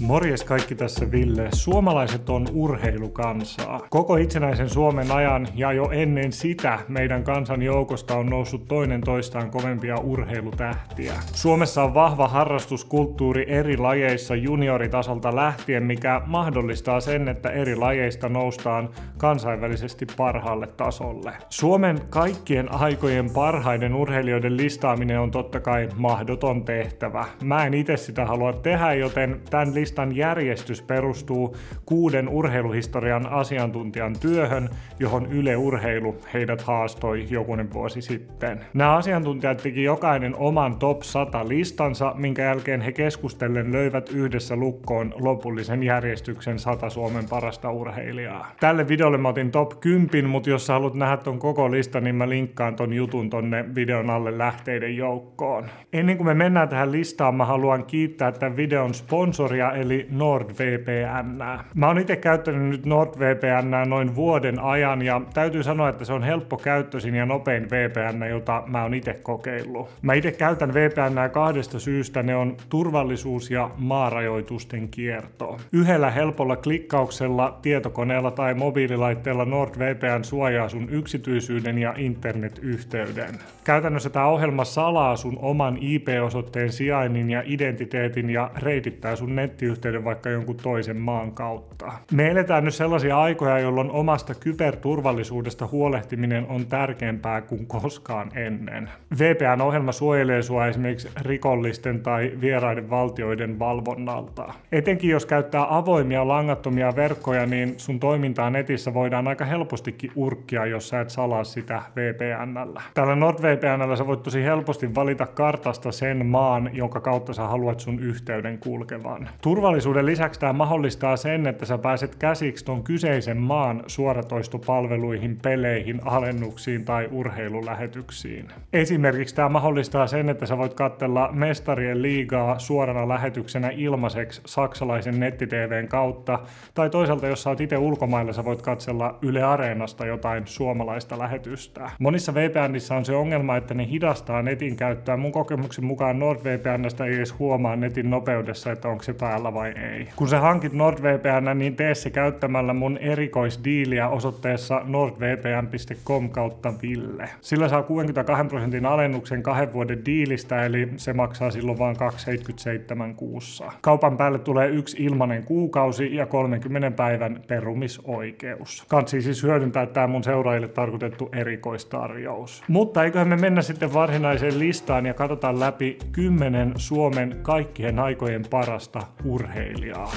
Morjes kaikki tässä Ville. Suomalaiset on urheilukansaa. Koko itsenäisen Suomen ajan ja jo ennen sitä meidän kansan joukosta on noussut toinen toistaan kovempia urheilutähtiä. Suomessa on vahva harrastuskulttuuri eri lajeissa junioritasolta lähtien, mikä mahdollistaa sen, että eri lajeista noustaan kansainvälisesti parhaalle tasolle. Suomen kaikkien aikojen parhaiden urheilijoiden listaaminen on totta kai mahdoton tehtävä. Mä en itse sitä halua tehdä, joten tämän listan järjestys perustuu kuuden urheiluhistorian asiantuntijan työhön, johon Yle Urheilu heidät haastoi jokunen vuosi sitten. Nämä asiantuntijat teki jokainen oman top 100 listansa, minkä jälkeen he keskustellen löivät yhdessä lukkoon lopullisen järjestyksen 100 Suomen parasta urheilijaa. Tälle videolle mä otin top 10, mutta jos sä haluat nähdä ton koko listan, niin mä linkkaan ton jutun tonne videon alle lähteiden joukkoon. Ennen kuin me mennään tähän listaan, mä haluan kiittää tämän videon sponsoria, eli NordVPN. Mä oon itse käyttänyt nyt NordVPN noin vuoden ajan ja täytyy sanoa, että se on helppo käyttöisin ja nopein VPN, jota mä oon itse kokeillut. Mä itse käytän VPN kahdesta syystä, ne on turvallisuus ja maarajoitusten kierto. Yhdellä helpolla klikkauksella tietokoneella tai mobiililaitteella NordVPN suojaa sun yksityisyyden ja internetyhteyden. Käytännössä tämä ohjelma salaa sun oman IP-osoitteen sijainnin ja identiteetin ja reitittää sun nettiyhteyden vaikka jonkun toisen maan kautta. Me eletään nyt sellaisia aikoja, jolloin omasta kyberturvallisuudesta huolehtiminen on tärkeämpää kuin koskaan ennen. VPN-ohjelma suojelee sua esimerkiksi rikollisten tai vieraiden valtioiden valvonnalta. Etenkin jos käyttää avoimia langattomia verkkoja, niin sun toimintaa netissä voidaan aika helpostikin urkkia, jos sä et salaa sitä VPNllä. Tällä NordVPNllä sä voit tosi helposti valita kartasta sen maan, jonka kautta sä haluat sun yhteyden kulkevan. Turvallisuuden lisäksi tämä mahdollistaa sen, että sä pääset käsiksi ton kyseisen maan suoratoistopalveluihin, peleihin, alennuksiin tai urheilulähetyksiin. Esimerkiksi tämä mahdollistaa sen, että sä voit katsella mestarien liigaa suorana lähetyksenä ilmaiseksi saksalaisen netti-TVn kautta, tai toisaalta jos sä oot itse ulkomailla, sä voit katsella Yle Areenasta jotain suomalaista lähetystä. Monissa VPNissä on se ongelma, että ne hidastaa netin käyttöä. Mun kokemuksen mukaan NordVPNstä ei edes huomaa netin nopeudessa, että onko se päällä vai ei. Kun sä hankit NordVPN, niin tee se käyttämällä mun erikoisdiiliä osoitteessa nordvpn.com kautta Ville. Sillä saa 62 prosentin alennuksen kahden vuoden diilistä, eli se maksaa silloin vain 2,77 kuussa. Kaupan päälle tulee yksi ilmanen kuukausi ja 30 päivän perumisoikeus. Kansi siis hyödyntää tämä mun seuraajille tarkoitettu erikoistarjous. Mutta eiköhän me mennä sitten varsinaiseen listaan ja katsotaan läpi 10 Suomen kaikkien aikojen parasta urheilijaa.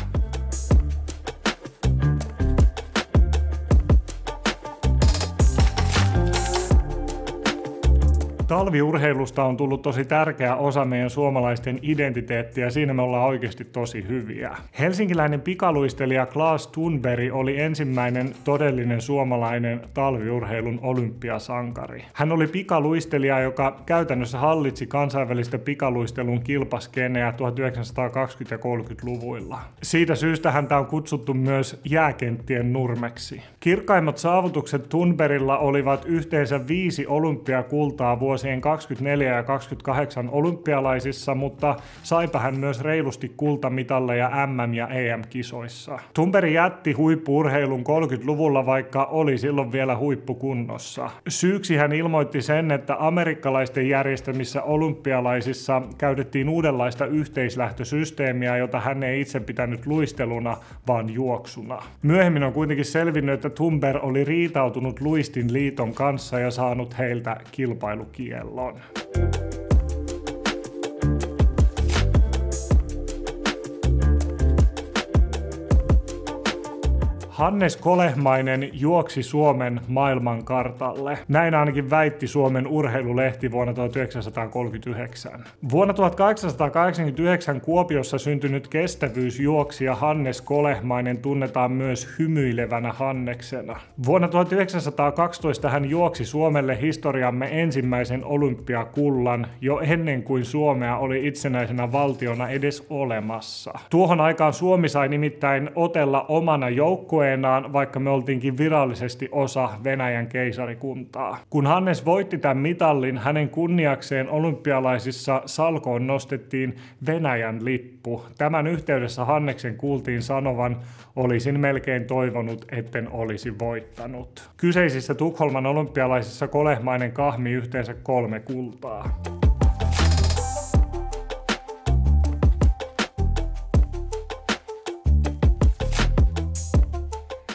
Talviurheilusta on tullut tosi tärkeä osa meidän suomalaisten identiteettiä siinä me ollaan oikeasti tosi hyviä. Helsinkiläinen pikaluistelija Klaas Thunberg oli ensimmäinen todellinen suomalainen talviurheilun olympiasankari. Hän oli pikaluistelija, joka käytännössä hallitsi kansainvälistä pikaluistelun kilpaskeneä 1920- ja 30-luvuilla. Siitä syystä häntä on kutsuttu myös jääkenttien nurmeksi. Kirkkaimmat saavutukset Thunbergilla olivat yhteensä viisi olympiakultaa vuosi vuosien 24 ja 28 olympialaisissa, mutta saipa hän myös reilusti kultamitalleja MM- ja EM-kisoissa. Tumperi jätti huippuurheilun 30-luvulla, vaikka oli silloin vielä huippukunnossa. Syyksi hän ilmoitti sen, että amerikkalaisten järjestämissä olympialaisissa käytettiin uudenlaista yhteislähtösysteemiä, jota hän ei itse pitänyt luisteluna, vaan juoksuna. Myöhemmin on kuitenkin selvinnyt, että Tumber oli riitautunut Luistin liiton kanssa ja saanut heiltä kilpailukielon a lot. Hannes Kolehmainen juoksi Suomen maailmankartalle. Näin ainakin väitti Suomen urheilulehti vuonna 1939. Vuonna 1889 Kuopiossa syntynyt kestävyysjuoksija Hannes Kolehmainen tunnetaan myös hymyilevänä Hanneksena. Vuonna 1912 hän juoksi Suomelle historiamme ensimmäisen olympiakullan jo ennen kuin Suomea oli itsenäisenä valtiona edes olemassa. Tuohon aikaan Suomi sai nimittäin otella omana joukkueen vasalleinaan, vaikka me oltiinkin virallisesti osa Venäjän keisarikuntaa. Kun Hannes voitti tämän mitallin, hänen kunniakseen olympialaisissa salkoon nostettiin Venäjän lippu. Tämän yhteydessä Hanneksen kuultiin sanovan, olisin melkein toivonut, etten olisi voittanut. Kyseisissä Tukholman olympialaisissa kolehmainen kahmi yhteensä kolme kultaa.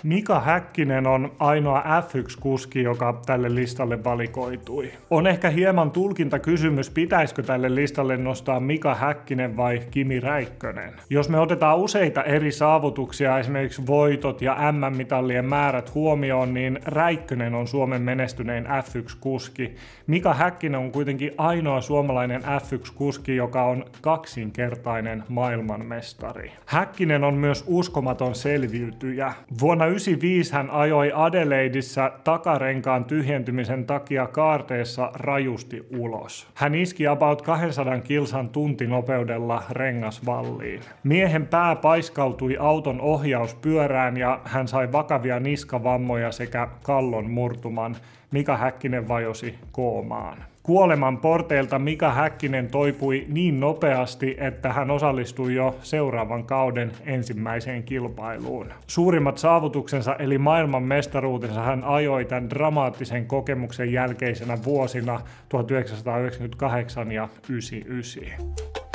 Mika Häkkinen on ainoa F1-kuski, joka tälle listalle valikoitui. On ehkä hieman tulkinta kysymys, pitäisikö tälle listalle nostaa Mika Häkkinen vai Kimi Räikkönen. Jos me otetaan useita eri saavutuksia, esimerkiksi voitot ja M-mitallien määrät huomioon, niin Räikkönen on Suomen menestynein F1-kuski. Mika Häkkinen on kuitenkin ainoa suomalainen F1-kuski, joka on kaksinkertainen maailmanmestari. Häkkinen on myös uskomaton selviytyjä. Vuonna 1995 hän ajoi Adelaideissa takarenkaan tyhjentymisen takia kaarteessa rajusti ulos. Hän iski about 200 kilsan tuntinopeudella rengasvalliin. Miehen pää paiskautui auton ohjauspyörään ja hän sai vakavia niskavammoja sekä kallon murtuman. Mika Häkkinen vajosi koomaan. Kuoleman porteilta Mika Häkkinen toipui niin nopeasti, että hän osallistui jo seuraavan kauden ensimmäiseen kilpailuun. Suurimmat saavutuksensa eli maailman mestaruutensa hän ajoi tämän dramaattisen kokemuksen jälkeisenä vuosina 1998 ja 1999.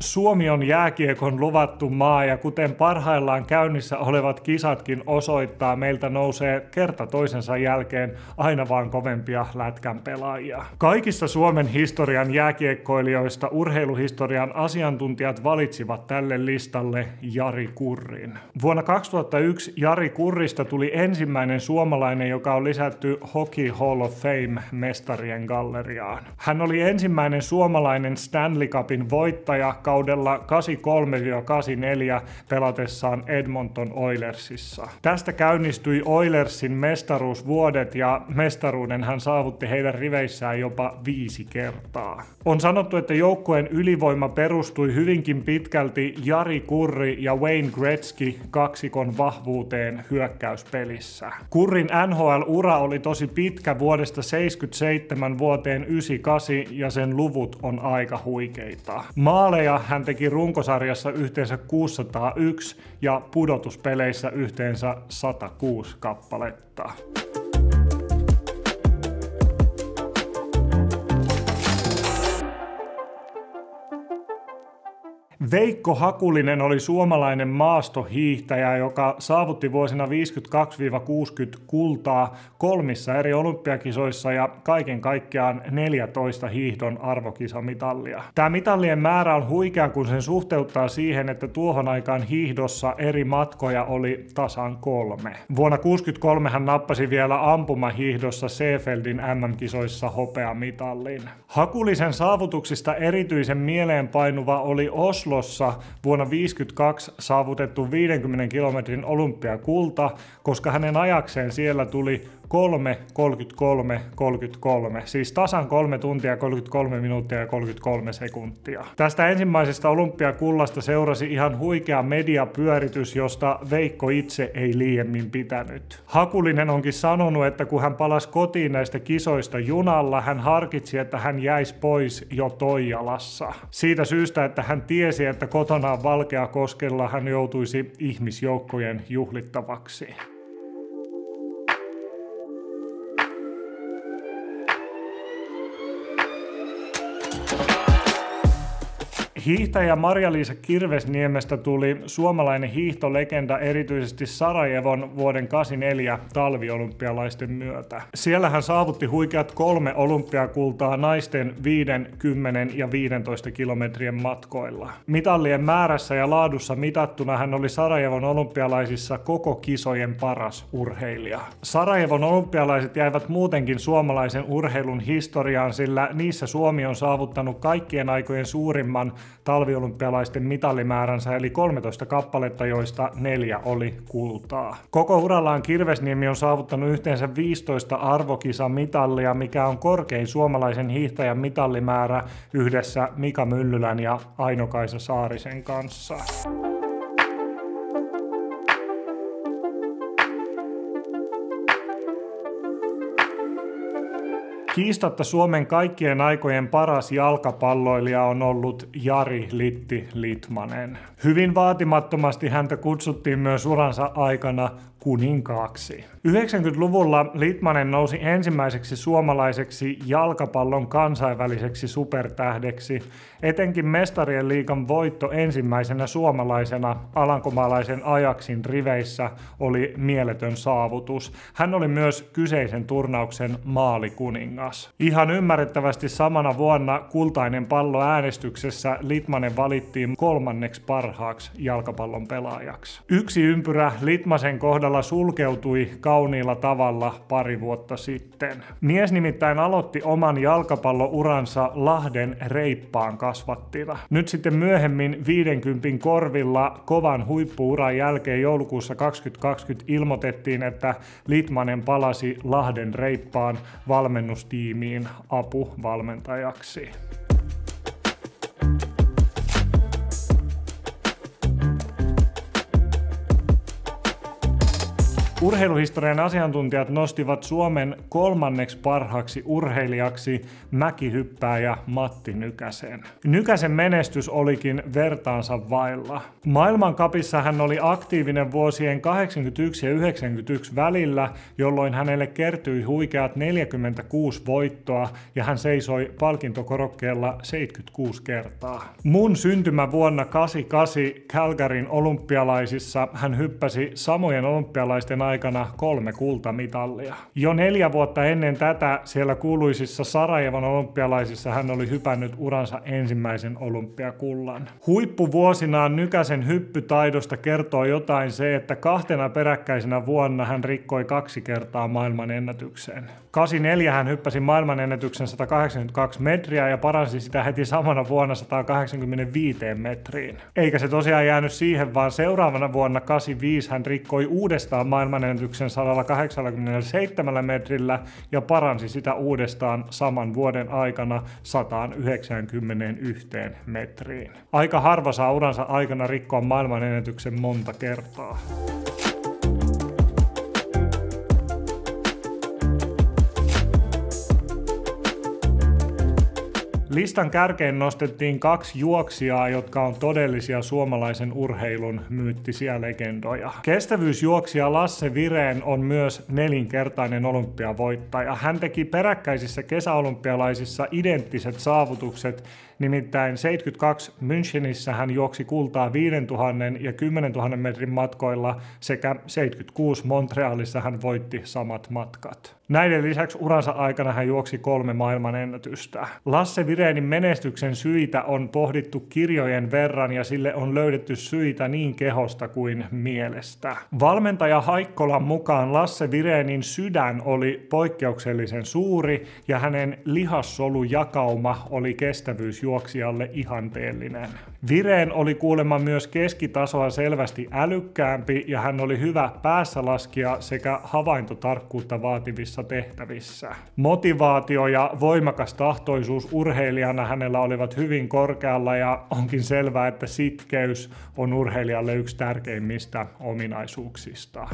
Suomi on jääkiekon luvattu maa ja kuten parhaillaan käynnissä olevat kisatkin osoittaa, meiltä nousee kerta toisensa jälkeen aina vaan kovempia lätkän pelaajia. Kaikissa Suomen historian jääkiekkoilijoista urheiluhistorian asiantuntijat valitsivat tälle listalle Jari Kurrin. Vuonna 2001 Jari Kurrista tuli ensimmäinen suomalainen, joka on lisätty Hockey Hall of Fame mestarien galleriaan. Hän oli ensimmäinen suomalainen Stanley Cupin voittaja kaudella 83-84 pelatessaan Edmonton Oilersissa. Tästä käynnistyi Oilersin mestaruusvuodet ja mestaruuden hän saavutti heidän riveissään jopa viisi kertaa. On sanottu, että joukkueen ylivoima perustui hyvinkin pitkälti Jari Kurri ja Wayne Gretzky kaksikon vahvuuteen hyökkäyspelissä. Kurrin NHL-ura oli tosi pitkä vuodesta 77 vuoteen 98 ja sen luvut on aika huikeita. Maaleja hän teki runkosarjassa yhteensä 601 ja pudotuspeleissä yhteensä 106 kappaletta. Veikko Hakulinen oli suomalainen maastohiihtäjä, joka saavutti vuosina 52-60 kultaa kolmissa eri olympiakisoissa ja kaiken kaikkiaan 14 hiihdon arvokisamitallia. Tämä mitallien määrä on huikea, kun sen suhteuttaa siihen, että tuohon aikaan hiihdossa eri matkoja oli tasan kolme. Vuonna 63 hän nappasi vielä ampumahiihdossa Seefeldin MM-kisoissa hopeamitallin. Hakulisen saavutuksista erityisen mieleenpainuva oli Oslo Oslossa vuonna 1952 saavutettu 50 kilometrin olympiakulta, koska hänen ajakseen siellä tuli 3, 33, 33, siis tasan 3 tuntia, 33 minuuttia ja 33 sekuntia. Tästä ensimmäisestä olympiakullasta seurasi ihan huikea mediapyöritys, josta Veikko itse ei liiemmin pitänyt. Hakulinen onkin sanonut, että kun hän palasi kotiin näistä kisoista junalla, hän harkitsi, että hän jäisi pois jo Toijalassa. Siitä syystä, että hän tiesi, että kotonaan Valkeakoskella hän joutuisi ihmisjoukkojen juhlittavaksi. Hiihtäjä Marja-Liisa Kirvesniemestä tuli suomalainen hiihtolegenda erityisesti Sarajevon vuoden 84 talviolympialaisten myötä. Siellä hän saavutti huikeat kolme olympiakultaa naisten 5, 10 ja 15 kilometrien matkoilla. Mitallien määrässä ja laadussa mitattuna hän oli Sarajevon olympialaisissa koko kisojen paras urheilija. Sarajevon olympialaiset jäivät muutenkin suomalaisen urheilun historiaan, sillä niissä Suomi on saavuttanut kaikkien aikojen suurimman talviolympialaisten mitallimääränsä, eli 13 kappaletta, joista neljä oli kultaa. Koko urallaan Kirvesniemi on saavuttanut yhteensä 15 arvokisamitallia, mikä on korkein suomalaisen hiihtäjän mitallimäärä yhdessä Mika Myllylän ja Aino-Kaisa Saarisen kanssa. Kiistatta Suomen kaikkien aikojen paras jalkapalloilija on ollut Jari Litti Litmanen. Hyvin vaatimattomasti häntä kutsuttiin myös uransa aikana kuninkaaksi. 90-luvulla Litmanen nousi ensimmäiseksi suomalaiseksi jalkapallon kansainväliseksi supertähdeksi. Etenkin mestarien liikan voitto ensimmäisenä suomalaisena alankomaalaisen ajaksin riveissä oli mieletön saavutus. Hän oli myös kyseisen turnauksen maalikuningas. Ihan ymmärrettävästi samana vuonna kultainen pallo äänestyksessä Litmanen valittiin kolmanneksi parhaaksi jalkapallon pelaajaksi. Yksi ympyrä Litmasen kohdalla sulkeutui kauniilla tavalla pari vuotta sitten. Mies nimittäin aloitti oman jalkapallouransa Lahden reippaan kasvattina. Nyt sitten myöhemmin 50 korvilla kovan huippuuran jälkeen joulukuussa 2020 ilmoitettiin, että Litmanen palasi Lahden reippaan valmennustiimiin apuvalmentajaksi. Urheiluhistorian asiantuntijat nostivat Suomen kolmanneksi parhaaksi urheilijaksi mäkihyppääjä Matti Nykäsen. Nykäsen menestys olikin vertaansa vailla. Maailmankapissa hän oli aktiivinen vuosien 81 ja 91 välillä, jolloin hänelle kertyi huikeat 46 voittoa ja hän seisoi palkintokorokkeella 76 kertaa. Mun syntymävuonna 88 Calgaryn olympialaisissa hän hyppäsi samojen olympialaisten aikana kolme kultamitallia. Jo neljä vuotta ennen tätä siellä kuuluisissa Sarajevan olympialaisissa hän oli hypännyt uransa ensimmäisen olympiakullan. Huippuvuosinaan Nykäsen hyppytaidosta kertoo jotain se, että kahtena peräkkäisenä vuonna hän rikkoi kaksi kertaa maailman ennätykseen. 84 hän hyppäsi maailmanennätyksen 182 metriä ja paransi sitä heti samana vuonna 185 metriin. Eikä se tosiaan jäänyt siihen, vaan seuraavana vuonna 85 hän rikkoi uudestaan maailman maailmanennätyksen 187 metrillä ja paransi sitä uudestaan saman vuoden aikana 191 metriin. Aika harva saa uransa aikana rikkoa maailmanennätyksen monta kertaa. Listan kärkeen nostettiin kaksi juoksijaa, jotka on todellisia suomalaisen urheilun myyttisiä legendoja. Kestävyysjuoksija Lasse Vireen on myös nelinkertainen olympiavoittaja. Hän teki peräkkäisissä kesäolympialaisissa identtiset saavutukset Nimittäin 72 Münchenissä hän juoksi kultaa 5000 ja 10 000 metrin matkoilla sekä 76 Montrealissa hän voitti samat matkat. Näiden lisäksi uransa aikana hän juoksi kolme maailman ennätystä. Lasse Vireenin menestyksen syitä on pohdittu kirjojen verran ja sille on löydetty syitä niin kehosta kuin mielestä. Valmentaja Haikkolan mukaan Lasse Vireenin sydän oli poikkeuksellisen suuri ja hänen lihassolujakauma oli kestävyys juoksijalle ihanteellinen. Vireen oli kuulemma myös keskitasoa selvästi älykkäämpi ja hän oli hyvä päässälaskija sekä havaintotarkkuutta vaativissa tehtävissä. Motivaatio ja voimakas tahtoisuus urheilijana hänellä olivat hyvin korkealla ja onkin selvää, että sitkeys on urheilijalle yksi tärkeimmistä ominaisuuksista.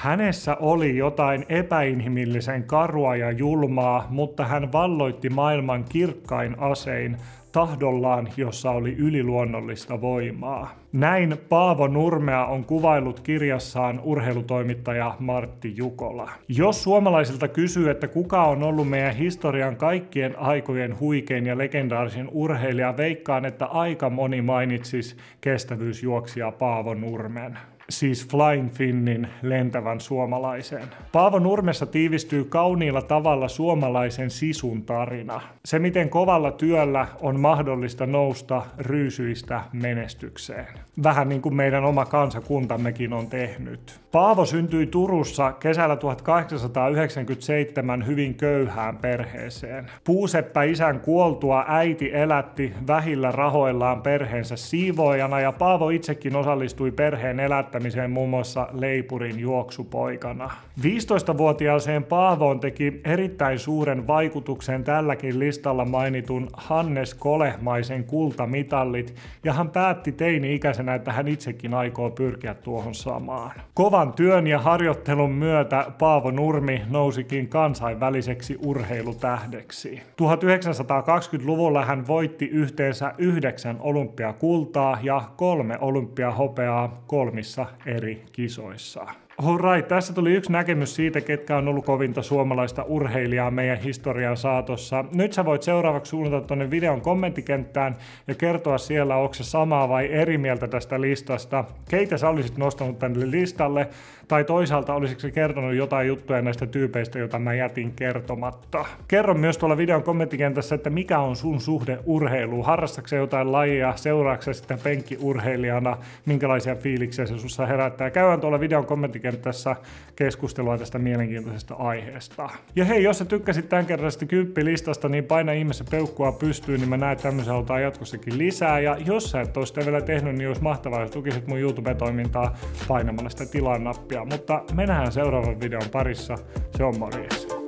Hänessä oli jotain epäinhimillisen karua ja julmaa, mutta hän valloitti maailman kirkkain asein tahdollaan, jossa oli yliluonnollista voimaa. Näin Paavo Nurmea on kuvailut kirjassaan urheilutoimittaja Martti Jukola. Jos suomalaisilta kysyy, että kuka on ollut meidän historian kaikkien aikojen huikein ja legendaarisin urheilija, veikkaan, että aika moni mainitsisi kestävyysjuoksija Paavo Nurmen siis Flying Finnin lentävän suomalaiseen. Paavo Nurmessa tiivistyy kauniilla tavalla suomalaisen sisun tarina. Se, miten kovalla työllä on mahdollista nousta ryysyistä menestykseen. Vähän niin kuin meidän oma kansakuntammekin on tehnyt. Paavo syntyi Turussa kesällä 1897 hyvin köyhään perheeseen. Puuseppä isän kuoltua äiti elätti vähillä rahoillaan perheensä siivoojana ja Paavo itsekin osallistui perheen elättämiseen muun muassa leipurin juoksupoikana. 15-vuotiaaseen Paavoon teki erittäin suuren vaikutuksen tälläkin listalla mainitun Hannes Kolehmaisen kultamitallit ja hän päätti teini-ikäisenä, että hän itsekin aikoo pyrkiä tuohon samaan. Kovan työn ja harjoittelun myötä Paavo Nurmi nousikin kansainväliseksi urheilutähdeksi. 1920-luvulla hän voitti yhteensä yhdeksän olympiakultaa ja kolme olympiahopeaa kolmissa eri kisoissa. Alright, tässä tuli yksi näkemys siitä, ketkä on ollut kovinta suomalaista urheilijaa meidän historian saatossa. Nyt sä voit seuraavaksi suunnata tuonne videon kommenttikenttään ja kertoa siellä, onko se samaa vai eri mieltä tästä listasta. Keitä sä olisit nostanut tänne listalle, tai toisaalta olisiko se kertonut jotain juttuja näistä tyypeistä, joita mä jätin kertomatta. Kerro myös tuolla videon kommenttikentässä, että mikä on sun suhde urheiluun. Harrastatko jotain lajia, seuraatko sitä penkkiurheilijana, minkälaisia fiiliksiä se sussa herättää. Käydään tuolla videon kommenttikentässä tässä keskustelua tästä mielenkiintoisesta aiheesta. Ja hei, jos sä tykkäsit tämän kerrasta kymppilistasta, niin paina ihmeessä peukkua pystyyn, niin mä näen, että tämmöisen halutaan jatkossakin lisää. Ja jos sä et ole sitä vielä tehnyt, niin olisi mahtavaa, jos tukisit mun YouTube-toimintaa painamalla sitä tilan nappia. Mutta me nähdään seuraavan videon parissa. Se on morjes.